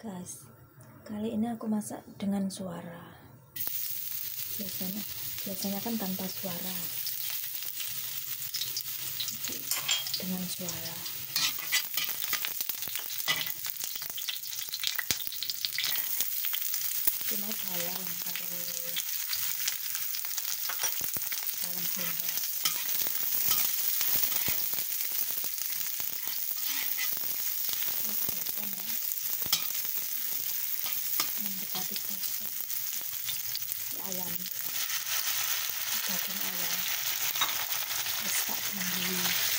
Guys, kali ini aku masak dengan suara. Biasanya, biasanya kan tanpa suara. Dengan suara. Cuma bawang karo bawang bombay. Dikapit ko. Ayan. Dikapit na ayan. Basta at ng buwis.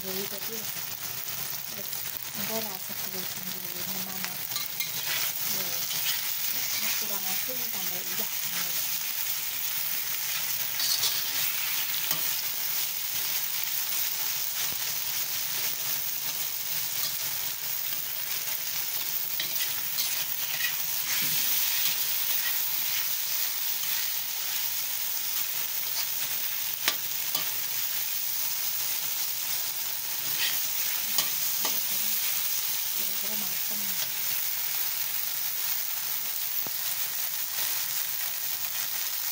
Wis tak bumbui jadi wis wis engko rasa kuwi bumbui menamat ya nek kurang asin tambah iya ngono ya. kira-kira kira-kira mateng ya.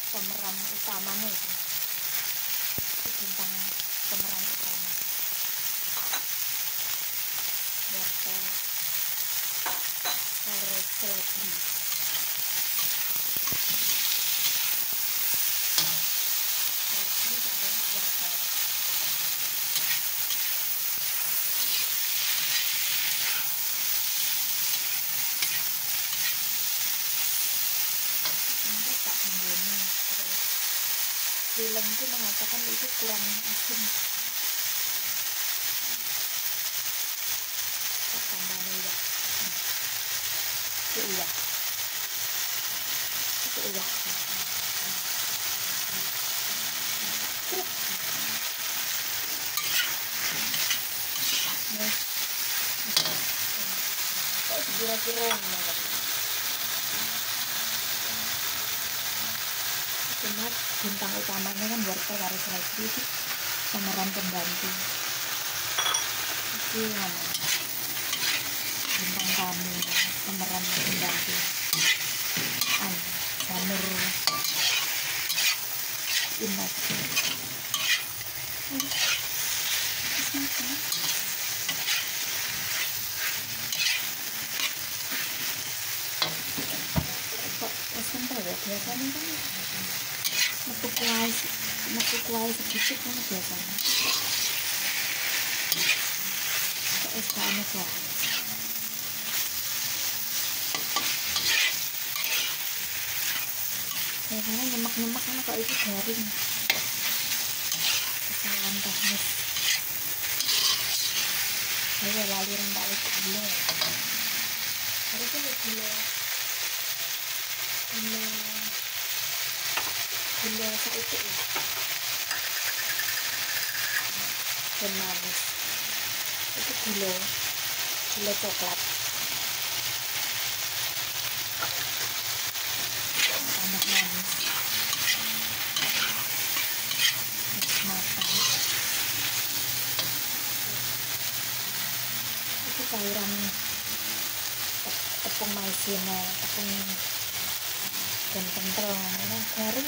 Pemeran utamanya itu. Bintang pemeran utama wortel karo seledri seledri karo wortel kenapa tak bumbuni terus filmku mengatakan itu kurang asin. Tak iya itu iya itu iya kok kira-kira cuma bintang utamanya kan wortel seledri itu pemeran pembantu. Itu yang bintang tamu pemeran pembantu. An Janur Imas kok kental ya? Biasanya kan metu kuai metu kuai sedikit kan biasanya. Es biasanya nyemak-nyemak kan kok itu garing. Kesalahan teknis ayo rendah itu gula. Harusnya gula saiki ya dan manis. Itu gula. Gula coklat. Tambah manis. Terus matang. Itu cairan tep- tepung maizena tepung dan kental. Nah garing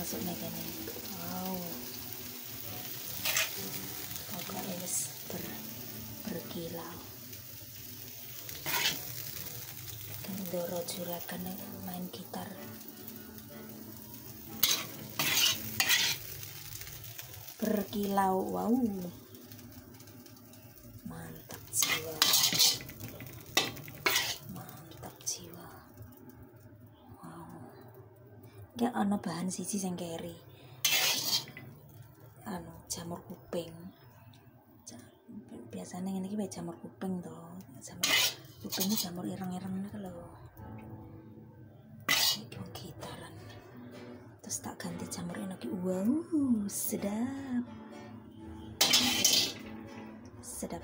masuk nih kan wow. Pokoknya es ber, berkilau. Kendoro juragan main gitar. Berkilau wow. Mantap jiwa. Ya ana bahan siji sing keri. Anu jamur kuping. Biasanya ini iki jamur kuping to. Jamur kuping ini jamur ireng-ireng iki wong gitaran. Terus tak ganti jamur ini wow sedap. Sedap